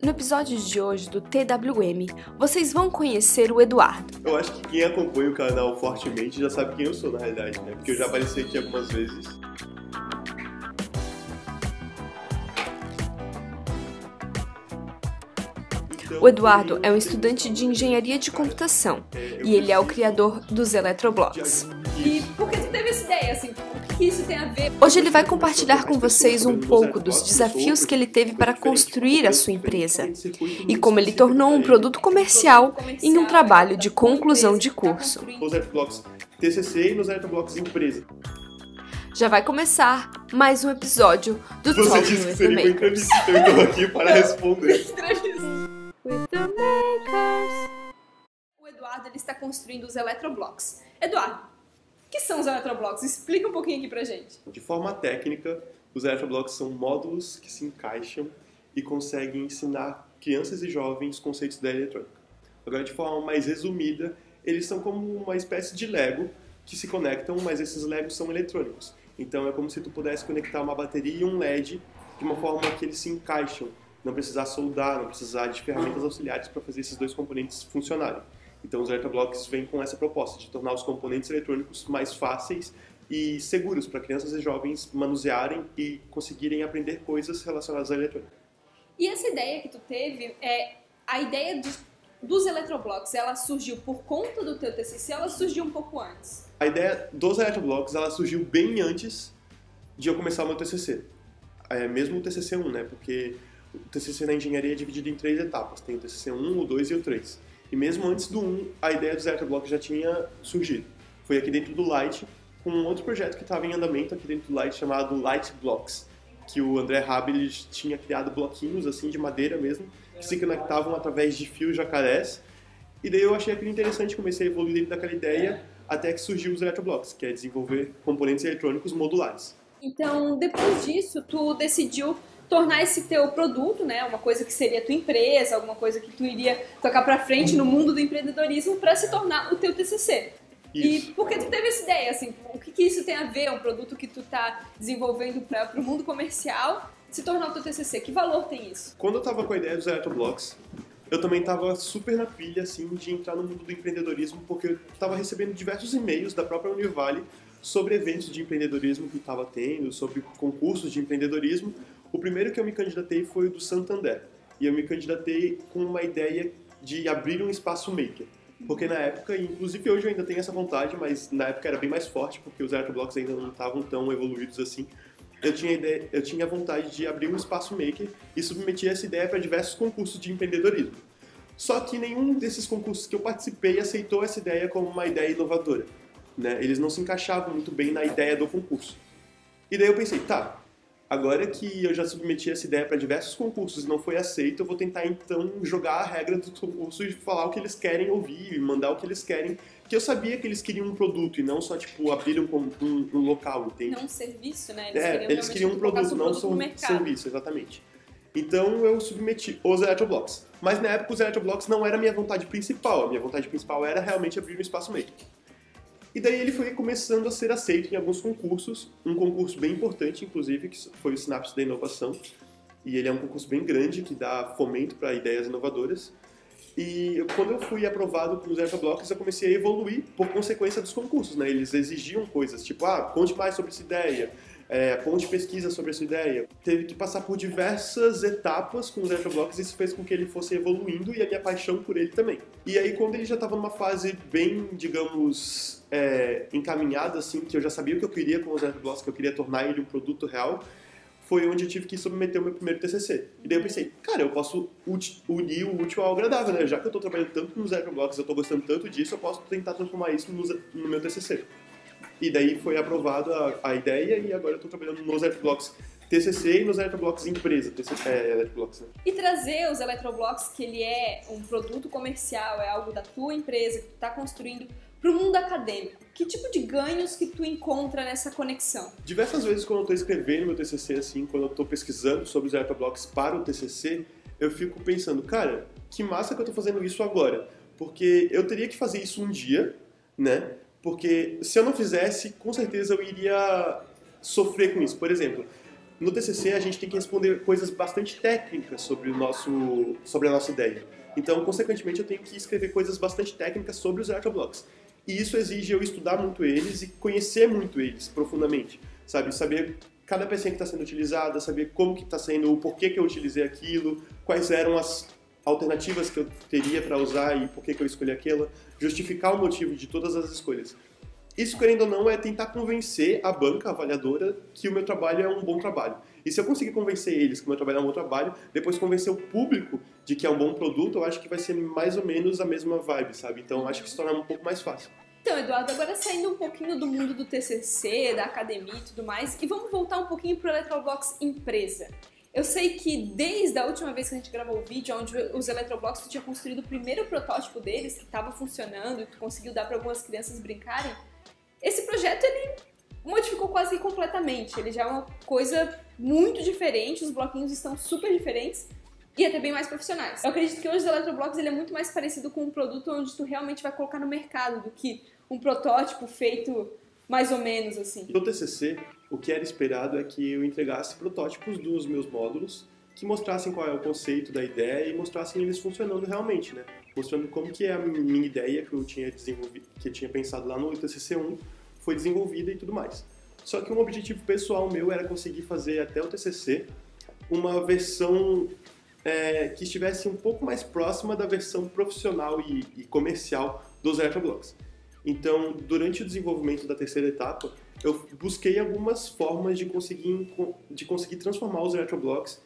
No episódio de hoje do TWM, vocês vão conhecer o Eduardo. Eu acho que quem acompanha o canal fortemente já sabe quem eu sou na realidade, né? Porque eu já apareci aqui algumas vezes. Então, O Eduardo é um estudante de engenharia de computação e ele é o criador dos Eletroblocks. E por que tu teve essa ideia, assim? Que isso tem a ver? Hoje ele vai compartilhar com vocês um pouco dos desafios que ele teve para construir a sua empresa e como ele tornou um produto comercial em um trabalho de conclusão de curso. Nos TCC e nos Eletroblocks Empresa. Já vai começar mais um episódio do Você Talking disse que seria uma entrevista, então eu estou aqui para responder. O Eduardo ele está construindo os eletroblocks. Eduardo, que são os eletroblocks? Explica um pouquinho aqui pra gente. De forma técnica, os Eletroblocks são módulos que se encaixam e conseguem ensinar crianças e jovens conceitos da eletrônica. Agora, de forma mais resumida, eles são como uma espécie de Lego que se conectam, mas esses Legos são eletrônicos. Então é como se tu pudesse conectar uma bateria e um LED de uma forma que eles se encaixam. Não precisar soldar, não precisar de ferramentas auxiliares para fazer esses dois componentes funcionarem. Então os Eletroblocks vêm com essa proposta de tornar os componentes eletrônicos mais fáceis e seguros para crianças e jovens manusearem e conseguirem aprender coisas relacionadas à eletrônica. E essa ideia que tu teve, é a ideia de- dos eletroblocks, ela surgiu por conta do teu TCC ou ela surgiu um pouco antes? A ideia dos Eletroblocks ela surgiu bem antes de eu começar o meu TCC. É, mesmo o TCC 1, né? Porque o TCC na engenharia é dividido em três etapas. Tem o TCC 1, o 2 e o 3. E mesmo antes do 1, a ideia dos Eletroblocks já tinha surgido. Foi aqui dentro do Light, com um outro projeto que estava em andamento aqui dentro do Light, chamado Light Blocks, que o André ele tinha criado bloquinhos assim de madeira mesmo, que se conectavam através de fios jacarés. E daí eu achei aquilo interessante, comecei a evoluir dentro daquela ideia, até que surgiu os Eletroblocks, que é desenvolver componentes eletrônicos modulares. Então, depois disso, tu decidiu tornar esse teu produto, né, uma coisa que seria tua empresa, alguma coisa que tu iria tocar pra frente no mundo do empreendedorismo para se tornar o teu TCC. Isso. E por que tu teve essa ideia, assim, o que, que isso tem a ver, um produto que tu tá desenvolvendo para o mundo comercial, se tornar o teu TCC? Que valor tem isso? Quando eu tava com a ideia dos Eletroblocks, eu também tava super na pilha, assim, de entrar no mundo do empreendedorismo, porque eu tava recebendo diversos e-mails da própria Univale sobre eventos de empreendedorismo que tava tendo, sobre concursos de empreendedorismo. O primeiro que eu me candidatei foi o do Santander. E eu me candidatei com uma ideia de abrir um espaço maker. Porque na época, inclusive hoje eu ainda tenho essa vontade, mas na época era bem mais forte, porque os Eletroblocks ainda não estavam tão evoluídos assim eu tinha, ideia, eu tinha vontade de abrir um espaço maker e submeter essa ideia para diversos concursos de empreendedorismo. Só que nenhum desses concursos que eu participei aceitou essa ideia como uma ideia inovadora. Né? Eles não se encaixavam muito bem na ideia do concurso. E daí eu pensei, tá, agora que eu já submeti essa ideia para diversos concursos e não foi aceito, eu vou tentar então jogar a regra do concurso e falar o que eles querem ouvir e mandar o que eles querem. Que eu sabia que eles queriam um produto e não só, tipo, abrir um, um, um local, entende? Não um serviço, né? É, eles realmente queriam um produto, não um serviço, exatamente. Então eu submeti os Eletroblocks. Mas na época os Eletroblocks não era a minha vontade principal. A minha vontade principal era realmente abrir um espaço maker. E daí ele foi começando a ser aceito em alguns concursos. Um concurso bem importante, inclusive, que foi o Sinapse da Inovação. E ele é um concurso bem grande, que dá fomento para ideias inovadoras. E quando eu fui aprovado com os Eletroblocks, eu comecei a evoluir por consequência dos concursos, né? Eles exigiam coisas, tipo, ah, conte mais sobre essa ideia, é, conte pesquisa sobre essa ideia. Teve que passar por diversas etapas com os e isso fez com que ele fosse evoluindo e a minha paixão por ele também. E aí, quando ele já estava numa fase bem, digamos, é, encaminhada, assim, que eu já sabia o que eu queria com os Eletroblocks, que eu queria tornar ele um produto real, foi onde eu tive que submeter o meu primeiro TCC. E daí eu pensei, cara, eu posso unir o útil ao agradável, né? Já que eu tô trabalhando tanto nos Eletroblocks, eu tô gostando tanto disso, eu posso tentar transformar isso nos- no, meu TCC. E daí foi aprovada a, a ideia e agora eu tô trabalhando nos Eletroblocks TCC e nos Eletroblocks empresa, TCC, é, Eletroblocks, né? E trazer os eletroblocks, que ele é um produto comercial, é algo da tua empresa que tu está construindo, para o mundo acadêmico. Que tipo de ganhos que tu encontra nessa conexão? Diversas vezes quando eu tô escrevendo meu TCC, assim, quando eu tô pesquisando sobre os Eletroblocks para o TCC, eu fico pensando, cara, que massa que eu tô fazendo isso agora. Porque eu teria que fazer isso um dia, né? Porque se eu não fizesse, com certeza eu iria sofrer com isso. Por exemplo, no TCC a gente tem que responder coisas bastante técnicas sobre, o nosso, sobre a nossa ideia. Então, consequentemente, eu tenho que escrever coisas bastante técnicas sobre os Blocks. E isso exige eu estudar muito eles e conhecer muito eles profundamente, sabe? Saber cada pecinha que está sendo utilizada, saber como que está sendo, o porquê que eu utilizei aquilo, quais eram as alternativas que eu teria para usar e por que, que eu escolhi aquela, justificar o motivo de todas as escolhas. Isso, querendo ou não, é tentar convencer a banca avaliadora que o meu trabalho é um bom trabalho. E se eu conseguir convencer eles que o meu trabalho é um bom trabalho, depois convencer o público de que é um bom produto, eu acho que vai ser mais ou menos a mesma vibe, sabe? Então, acho que se torna um pouco mais fácil. Então, Eduardo, agora saindo um pouquinho do mundo do TCC, da academia e tudo mais, e vamos voltar um pouquinho para o Electrobox empresa. Eu sei que desde a última vez que a gente gravou o vídeo, onde os Electroblocks tu tinha construído o primeiro protótipo deles, que estava funcionando e tu conseguiu dar para algumas crianças brincarem, esse projeto ele modificou quase completamente. Ele já é uma coisa muito diferente, os bloquinhos estão super diferentes e até bem mais profissionais. Eu acredito que hoje o Electroblocks ele é muito mais parecido com um produto onde tu realmente vai colocar no mercado do que um protótipo feito mais ou menos assim. No TCC, o que era esperado é que eu entregasse protótipos dos meus módulos que mostrassem qual é o conceito da ideia e mostrassem eles funcionando realmente, né? Mostrando como que é a minha ideia que eu tinha desenvolvido, que eu tinha pensado lá no TCC1 foi desenvolvida e tudo mais. Só que um objetivo pessoal meu era conseguir fazer até o TCC uma versão é, que estivesse um pouco mais próxima da versão profissional e, e comercial dos Electroblocks. Então, durante o desenvolvimento da terceira etapa, eu busquei algumas formas de conseguir, de conseguir transformar os Electroblocks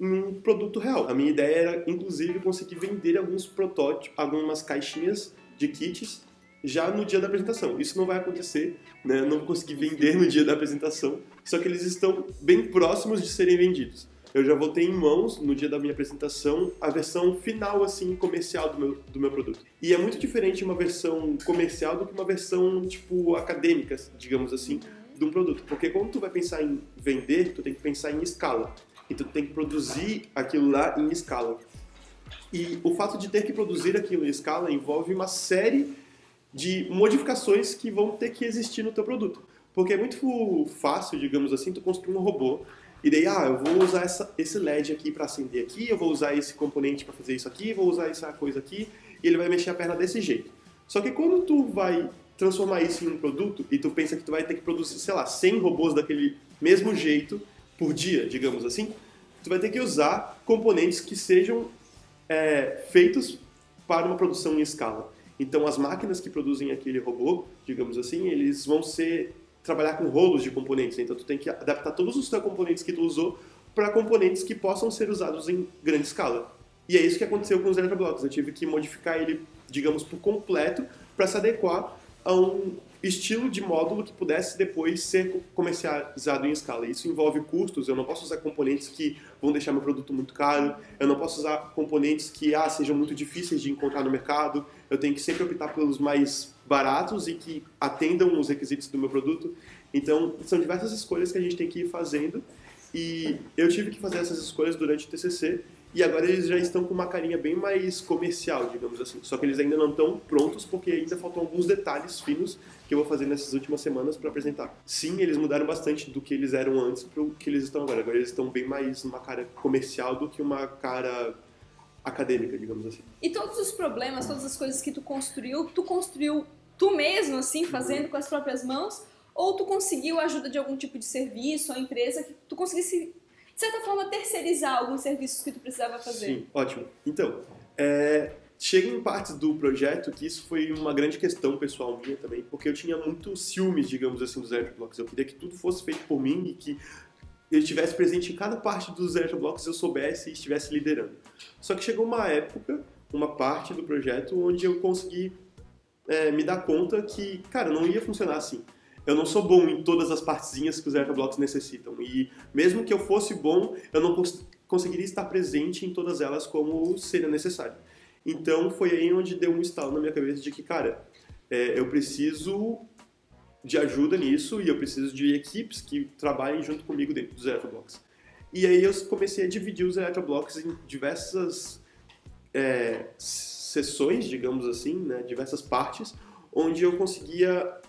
em um produto real. A minha ideia era, inclusive, conseguir vender alguns protótipos, algumas caixinhas de kits já no dia da apresentação. Isso não vai acontecer, né? não vou conseguir vender no dia da apresentação, só que eles estão bem próximos de serem vendidos. Eu já vou ter em mãos, no dia da minha apresentação, a versão final, assim, comercial do meu, do meu produto. E é muito diferente uma versão comercial do que uma versão, tipo, acadêmica, digamos assim, um produto. Porque quando tu vai pensar em vender, tu tem que pensar em escala. E tu tem que produzir aquilo lá em escala. E o fato de ter que produzir aquilo em escala envolve uma série de modificações que vão ter que existir no teu produto. Porque é muito fácil, digamos assim, tu construir um robô e daí, ah, eu vou usar essa, esse LED aqui para acender aqui, eu vou usar esse componente para fazer isso aqui, vou usar essa coisa aqui, e ele vai mexer a perna desse jeito. Só que quando tu vai transformar isso em um produto e tu pensa que tu vai ter que produzir, sei lá, 100 robôs daquele mesmo jeito por dia, digamos assim, tu vai ter que usar componentes que sejam é, feitos para uma produção em escala. Então, as máquinas que produzem aquele robô, digamos assim, eles vão ser trabalhar com rolos de componentes. Então, tu tem que adaptar todos os teus componentes que tu usou para componentes que possam ser usados em grande escala. E é isso que aconteceu com os Electroblocks. Eu tive que modificar ele, digamos, por completo para se adequar a um estilo de módulo que pudesse depois ser comercializado em escala. Isso envolve custos, eu não posso usar componentes que vão deixar meu produto muito caro, eu não posso usar componentes que ah, sejam muito difíceis de encontrar no mercado, eu tenho que sempre optar pelos mais baratos e que atendam os requisitos do meu produto. Então, são diversas escolhas que a gente tem que ir fazendo e eu tive que fazer essas escolhas durante o TCC e agora eles já estão com uma carinha bem mais comercial, digamos assim. Só que eles ainda não estão prontos porque ainda faltam alguns detalhes finos que eu vou fazer nessas últimas semanas para apresentar. Sim, eles mudaram bastante do que eles eram antes para o que eles estão agora. Agora eles estão bem mais numa cara comercial do que uma cara acadêmica, digamos assim. E todos os problemas, todas as coisas que tu construiu, tu construiu tu mesmo, assim, fazendo com as próprias mãos? Ou tu conseguiu a ajuda de algum tipo de serviço ou empresa que tu conseguisse de certa forma, terceirizar alguns serviços que tu precisava fazer. Sim, ótimo. Então, é, chega em partes do projeto que isso foi uma grande questão pessoal minha também, porque eu tinha muito ciúmes, digamos assim, dos Airblocks. Eu queria que tudo fosse feito por mim e que ele estivesse presente em cada parte dos Airblocks eu soubesse e estivesse liderando. Só que chegou uma época, uma parte do projeto, onde eu consegui é, me dar conta que, cara, não ia funcionar assim eu não sou bom em todas as partezinhas que os Blocks necessitam. E mesmo que eu fosse bom, eu não cons conseguiria estar presente em todas elas como seria necessário. Então foi aí onde deu um estalo na minha cabeça de que, cara, é, eu preciso de ajuda nisso e eu preciso de equipes que trabalhem junto comigo dentro dos Blocks. E aí eu comecei a dividir os Blocks em diversas é, sessões, digamos assim, né, diversas partes, onde eu conseguia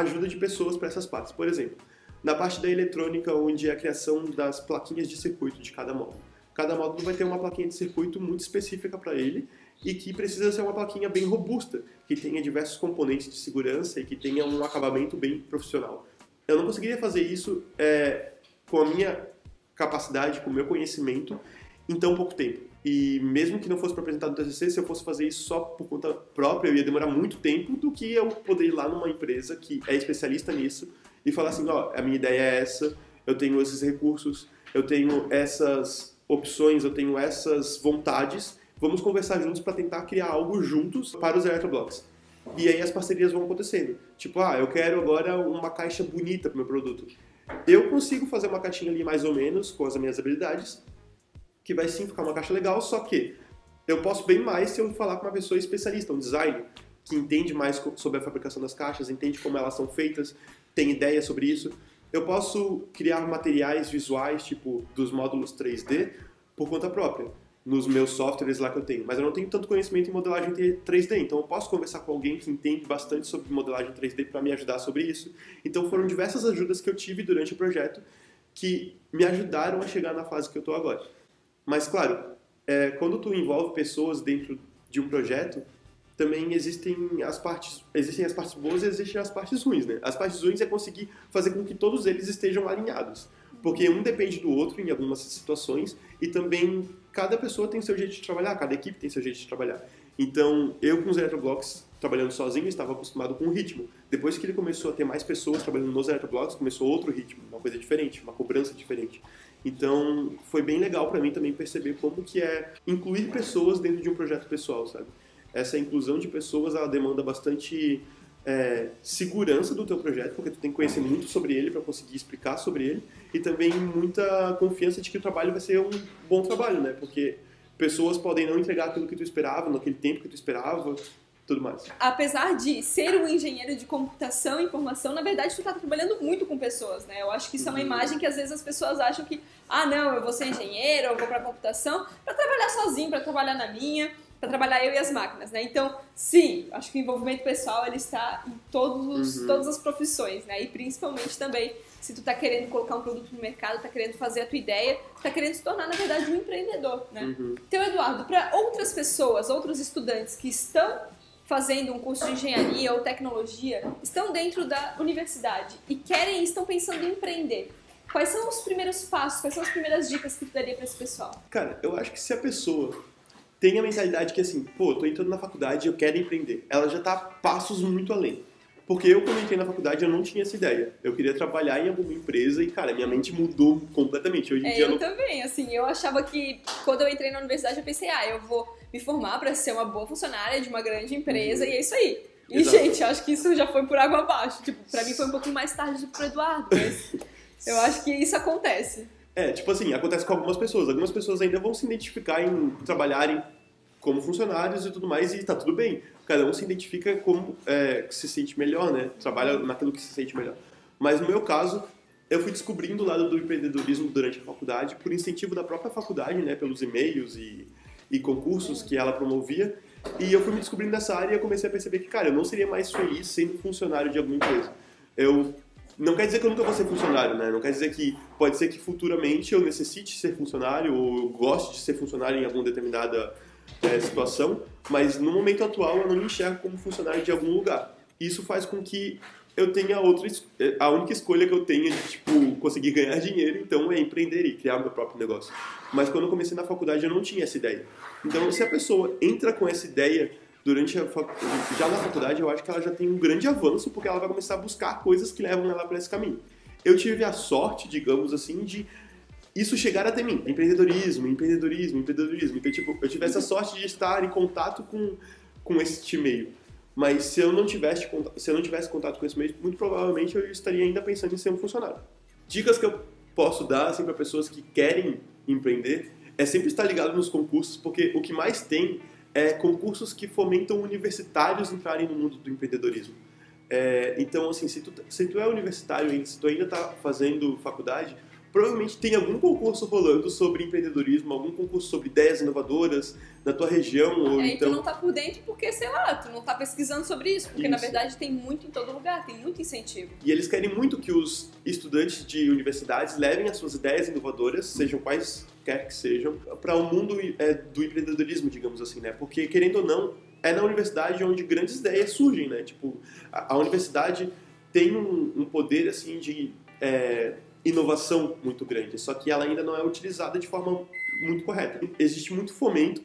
ajuda de pessoas para essas partes. Por exemplo, na parte da eletrônica, onde é a criação das plaquinhas de circuito de cada módulo. Cada módulo vai ter uma plaquinha de circuito muito específica para ele e que precisa ser uma plaquinha bem robusta, que tenha diversos componentes de segurança e que tenha um acabamento bem profissional. Eu não conseguiria fazer isso é, com a minha capacidade, com o meu conhecimento, em tão pouco tempo. E mesmo que não fosse para apresentar no TCC, se eu fosse fazer isso só por conta própria, eu ia demorar muito tempo do que eu poder ir lá numa empresa que é especialista nisso e falar assim, ó, a minha ideia é essa, eu tenho esses recursos, eu tenho essas opções, eu tenho essas vontades, vamos conversar juntos para tentar criar algo juntos para os Electroblocks. E aí as parcerias vão acontecendo. Tipo, ah, eu quero agora uma caixa bonita para meu produto. Eu consigo fazer uma caixinha ali mais ou menos com as minhas habilidades, que vai sim ficar uma caixa legal, só que eu posso bem mais se eu falar com uma pessoa especialista, um designer, que entende mais sobre a fabricação das caixas, entende como elas são feitas, tem ideia sobre isso. Eu posso criar materiais visuais, tipo dos módulos 3D, por conta própria, nos meus softwares lá que eu tenho. Mas eu não tenho tanto conhecimento em modelagem 3D, então eu posso conversar com alguém que entende bastante sobre modelagem 3D para me ajudar sobre isso. Então foram diversas ajudas que eu tive durante o projeto que me ajudaram a chegar na fase que eu estou agora. Mas, claro, é, quando tu envolve pessoas dentro de um projeto, também existem as partes existem as partes boas e existem as partes ruins, né? As partes ruins é conseguir fazer com que todos eles estejam alinhados, porque um depende do outro em algumas situações e também cada pessoa tem seu jeito de trabalhar, cada equipe tem seu jeito de trabalhar. Então, eu com os Electroblocks trabalhando sozinho estava acostumado com o ritmo. Depois que ele começou a ter mais pessoas trabalhando nos Electroblocks, começou outro ritmo, uma coisa diferente, uma cobrança diferente. Então, foi bem legal para mim também perceber como que é incluir pessoas dentro de um projeto pessoal, sabe? Essa inclusão de pessoas, ela demanda bastante é, segurança do teu projeto, porque tu tem que conhecer muito sobre ele para conseguir explicar sobre ele, e também muita confiança de que o trabalho vai ser um bom trabalho, né? Porque pessoas podem não entregar aquilo que tu esperava, naquele tempo que tu esperava, tudo mais. Apesar de ser um engenheiro de computação e informação, na verdade tu está trabalhando muito com pessoas, né? Eu acho que isso é uma uhum. imagem que às vezes as pessoas acham que, ah, não, eu vou ser engenheiro, eu vou para computação para trabalhar sozinho, para trabalhar na minha, para trabalhar eu e as máquinas, né? Então, sim, acho que o envolvimento pessoal ele está em todos uhum. todas as profissões, né? E principalmente também se tu está querendo colocar um produto no mercado, está querendo fazer a tua ideia, está querendo se tornar, na verdade, um empreendedor, né? Uhum. Então, Eduardo, para outras pessoas, outros estudantes que estão fazendo um curso de engenharia ou tecnologia estão dentro da universidade e querem, estão pensando em empreender. Quais são os primeiros passos, quais são as primeiras dicas que tu daria para esse pessoal? Cara, eu acho que se a pessoa tem a mentalidade que assim, pô, tô entrando na faculdade e eu quero empreender, ela já tá passos muito além. Porque eu, quando entrei na faculdade, eu não tinha essa ideia. Eu queria trabalhar em alguma empresa e, cara, minha mente mudou completamente. Hoje em é, dia eu não... também, assim, eu achava que quando eu entrei na universidade, eu pensei, ah, eu vou me formar para ser uma boa funcionária de uma grande empresa uhum. e é isso aí. E, Exato. gente, acho que isso já foi por água abaixo. Tipo, pra mim foi um pouquinho mais tarde do que pro Eduardo, mas eu acho que isso acontece. É, tipo assim, acontece com algumas pessoas. Algumas pessoas ainda vão se identificar em trabalharem como funcionários e tudo mais, e tá tudo bem. Cada um se identifica como é, se sente melhor, né? Trabalha naquilo que se sente melhor. Mas no meu caso, eu fui descobrindo o lado do empreendedorismo durante a faculdade, por incentivo da própria faculdade, né? Pelos e-mails e, e concursos que ela promovia. E eu fui me descobrindo nessa área e comecei a perceber que, cara, eu não seria mais feliz sendo funcionário de alguma empresa. Eu não quer dizer que eu nunca vou ser funcionário, né? Não quer dizer que pode ser que futuramente eu necessite ser funcionário ou eu goste de ser funcionário em alguma determinada é, situação, mas no momento atual eu não me enxergo como funcionário de algum lugar. Isso faz com que eu tenha outra é, a única escolha que eu tenho de tipo conseguir ganhar dinheiro, então é empreender e criar meu próprio negócio. Mas quando eu comecei na faculdade eu não tinha essa ideia. Então se a pessoa entra com essa ideia durante a já na faculdade, eu acho que ela já tem um grande avanço porque ela vai começar a buscar coisas que levam ela para esse caminho. Eu tive a sorte, digamos assim, de isso chegar até mim. Empreendedorismo, empreendedorismo, empreendedorismo. Então, tipo, eu tive essa sorte de estar em contato com, com este meio. Mas se eu não tivesse se eu não tivesse contato com esse meio, muito provavelmente eu estaria ainda pensando em ser um funcionário. Dicas que eu posso dar assim para pessoas que querem empreender é sempre estar ligado nos concursos, porque o que mais tem é concursos que fomentam universitários entrarem no mundo do empreendedorismo. É, então, assim, se tu, se tu é universitário, se tu ainda está fazendo faculdade, provavelmente tem algum concurso rolando sobre empreendedorismo, algum concurso sobre ideias inovadoras na tua região. Ou É, então... tu não tá por dentro porque, sei lá, tu não tá pesquisando sobre isso. Porque, na Isso. verdade, tem muito em todo lugar, tem muito incentivo. E eles querem muito que os estudantes de universidades levem as suas ideias inovadoras, sejam quais quer que sejam, para o mundo é, do empreendedorismo, digamos assim, né? Porque, querendo ou não, é na universidade onde grandes ideias surgem, né? Tipo, a, a universidade tem um, um poder, assim, de é, inovação muito grande, só que ela ainda não é utilizada de forma muito correta. Existe muito fomento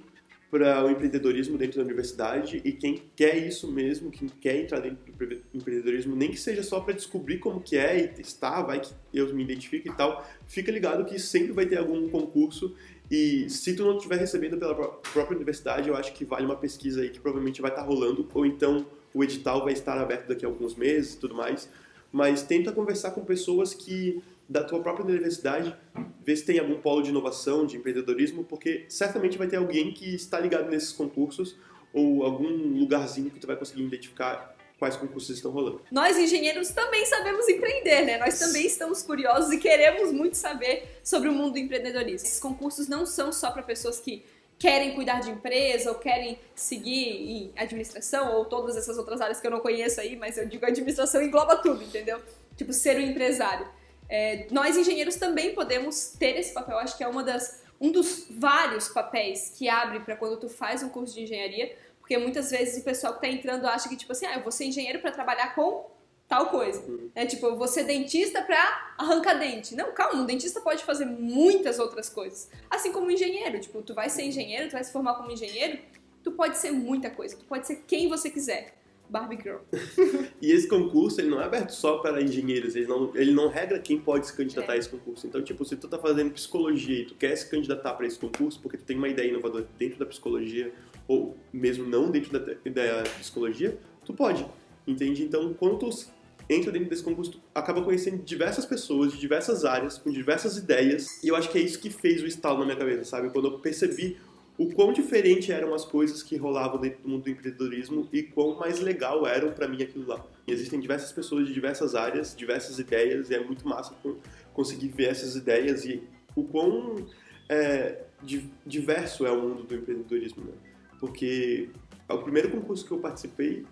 para o empreendedorismo dentro da universidade e quem quer isso mesmo, quem quer entrar dentro do empre- empreendedorismo, nem que seja só para descobrir como que é e testar, vai que eu me identifico e tal, fica ligado que sempre vai ter algum concurso e se tu não estiver recebendo pela pró- própria universidade, eu acho que vale uma pesquisa aí que provavelmente vai estar rolando ou então o edital vai estar aberto daqui a alguns meses e tudo mais, mas tenta conversar com pessoas que da tua própria universidade, ver se tem algum polo de inovação, de empreendedorismo, porque certamente vai ter alguém que está ligado nesses concursos ou algum lugarzinho que tu vai conseguir identificar quais concursos estão rolando. Nós, engenheiros, também sabemos empreender, né? Nós também estamos curiosos e queremos muito saber sobre o mundo do empreendedorismo. Esses concursos não são só para pessoas que querem cuidar de empresa ou querem seguir em administração ou todas essas outras áreas que eu não conheço aí, mas eu digo administração engloba tudo, entendeu? Tipo, ser um empresário. É, nós, engenheiros, também podemos ter esse papel. Acho que é uma das, um dos vários papéis que abre para quando tu faz um curso de engenharia, porque muitas vezes o pessoal que tá entrando acha que, tipo assim, ah, eu vou ser engenheiro para trabalhar com tal coisa. É tipo, eu vou ser dentista pra arrancar dente. Não, calma, um dentista pode fazer muitas outras coisas. Assim como um engenheiro. Tipo, tu vai ser engenheiro, tu vai se formar como engenheiro, tu pode ser muita coisa. Tu pode ser quem você quiser. Barbie Girl. E esse concurso, ele não é aberto só para engenheiros, ele não, ele não regra quem pode se candidatar É. a esse concurso. Então, tipo, se tu tá fazendo psicologia e tu quer se candidatar para esse concurso porque tu tem uma ideia inovadora dentro da psicologia, ou mesmo não dentro da, da psicologia, tu pode, entende? Então, quando tu entra dentro desse concurso, tu acaba conhecendo diversas pessoas de diversas áreas, com diversas ideias, e eu acho que é isso que fez o estalo na minha cabeça, sabe? Quando eu percebi o quão diferente eram as coisas que rolavam dentro do mundo do empreendedorismo e quão mais legal eram pra mim aquilo lá. E existem diversas pessoas de diversas áreas, diversas ideias, e é muito massa con- conseguir ver essas ideias e o quão é, di- diverso é o mundo do empreendedorismo, né? Porque o primeiro concurso que eu participei,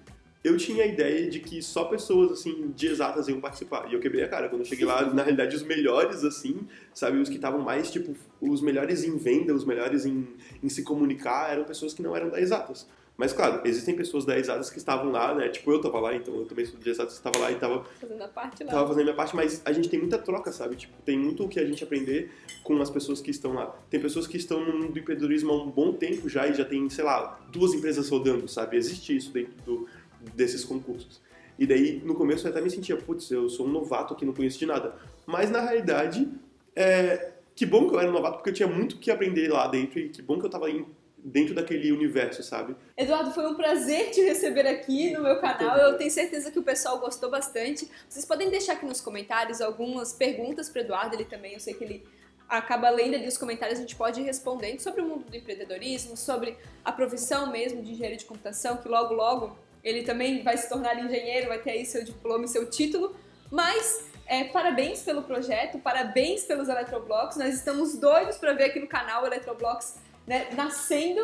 eu tinha a ideia de que só pessoas, assim, de exatas iam participar. E eu quebrei a cara. Quando eu cheguei lá, na realidade, os melhores, assim, sabe? Os que estavam mais, tipo, os melhores em venda, os melhores em, em se comunicar, eram pessoas que não eram da exatas. Mas, claro, existem pessoas da exatas que estavam lá, né? Tipo, eu tava lá, então eu também sou de exatas, estava lá e tava Fazendo a parte lá. tava fazendo a minha parte, mas a gente tem muita troca, sabe? Tipo, tem muito o que a gente aprender com as pessoas que estão lá. Tem pessoas que estão no mundo do empreendedorismo há um bom tempo já e já tem, sei lá, duas empresas rodando, sabe? Existe isso dentro do- desses concursos. E daí, no começo, eu até me sentia, putz, eu sou um novato aqui, não conheço de nada. Mas, na realidade, é... que bom que eu era um novato, porque eu tinha muito o que aprender lá dentro e que bom que eu tava em- dentro daquele universo, sabe? Eduardo, foi um prazer te receber aqui no meu canal. Eu tenho certeza que o pessoal gostou bastante. Vocês podem deixar aqui nos comentários algumas perguntas para Eduardo, ele também, eu sei que ele acaba lendo ali os comentários, a gente pode ir respondendo sobre o mundo do empreendedorismo, sobre a profissão mesmo de engenheiro de computação, que logo logo ele também vai se tornar engenheiro, vai ter aí seu diploma e seu título. Mas é, parabéns pelo projeto, parabéns pelos Eletroblocks. Nós estamos doidos para ver aqui no canal Eletroblocks né, nascendo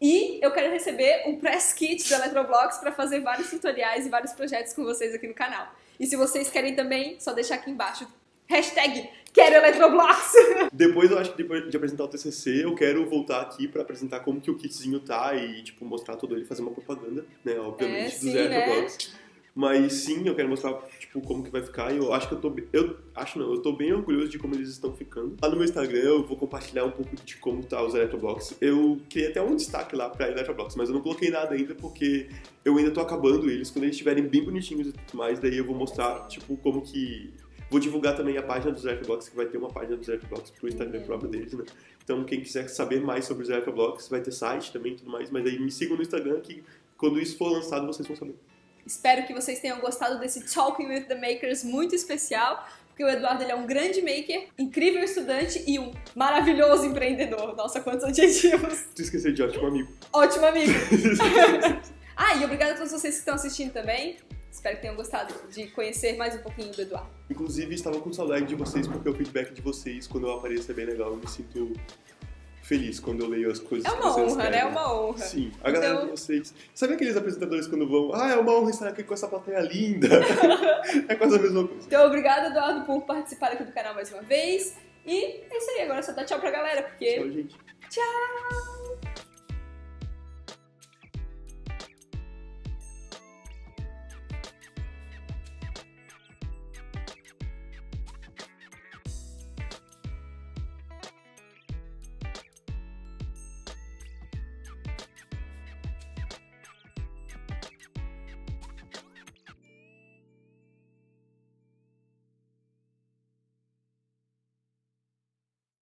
e eu quero receber um press kit do Eletroblocks para fazer vários tutoriais e vários projetos com vocês aqui no canal. E se vocês querem também, só deixar aqui embaixo. Hashtag quero Eletroblocks! Depois, eu acho que depois de apresentar o TCC, eu quero voltar aqui pra apresentar como que o kitzinho tá e, tipo, mostrar todo ele, fazer uma propaganda, né, obviamente, É, do sim, Zé né? Blocks. Mas sim, eu quero mostrar, tipo, como que vai ficar e eu acho que eu tô bem, eu acho não, eu tô bem orgulhoso de como eles estão ficando. Lá no meu Instagram eu vou compartilhar um pouco de como tá os Eletroblocks. Eu criei até um destaque lá pra Eletroblocks, mas eu não coloquei nada ainda porque eu ainda tô acabando eles. Quando eles estiverem bem bonitinhos e tudo mais, daí eu vou mostrar, tipo, como que Vou divulgar também a página dos Electroblocks, que vai ter uma página dos Electroblocks pro Instagram próprio deles, né? Então, quem quiser saber mais sobre os Electroblocks, vai ter site também e tudo mais. Mas aí me sigam no Instagram, que quando isso for lançado, vocês vão saber. Espero que vocês tenham gostado desse Talking with the Makers muito especial, porque o Eduardo ele é um grande maker, incrível estudante e um maravilhoso empreendedor. Nossa, quantos adjetivos! Tu esqueceu de ótimo amigo. Ótimo amigo! ah, e obrigada a todos vocês que estão assistindo também. Espero que tenham gostado de conhecer mais um pouquinho do Eduardo. Inclusive, estava com saudade de vocês, porque o feedback de vocês, quando eu apareço, é bem legal. Eu me sinto feliz quando eu leio as coisas É que uma vocês honra, né? escrevem. É uma honra. Sim, a galera Então- de vocês. Sabe aqueles apresentadores quando vão, ah, é uma honra estar aqui com essa plateia linda? é quase a mesma coisa. Então, obrigada, Eduardo, por participar aqui do canal mais uma vez. E é isso aí, agora só dá tchau pra galera, porque Tchau, gente. Tchau!